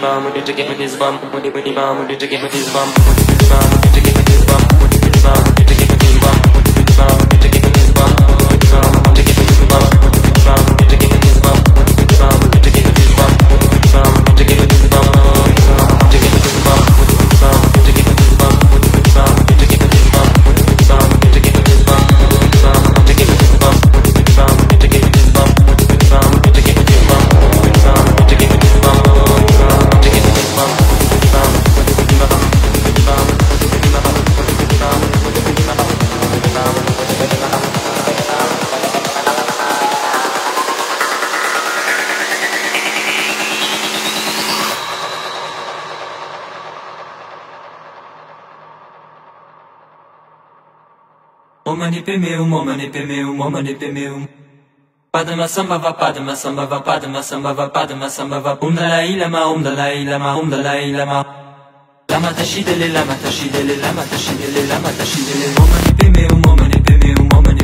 bum, with it to get with his bum, with it with his bum, with it to get with his bum, with it with his bum, with it to get Omani pemeum, omani pemeum, omani pemeum. Padma sambhava, padma sambhava, padma sambhava, padma sambhava. Om dalai lama, om dalai lama, om dalai lama. Lama tashidele, lama tashidele, lama tashidele, lama tashidele. Omani pemeum, omani pemeum, omani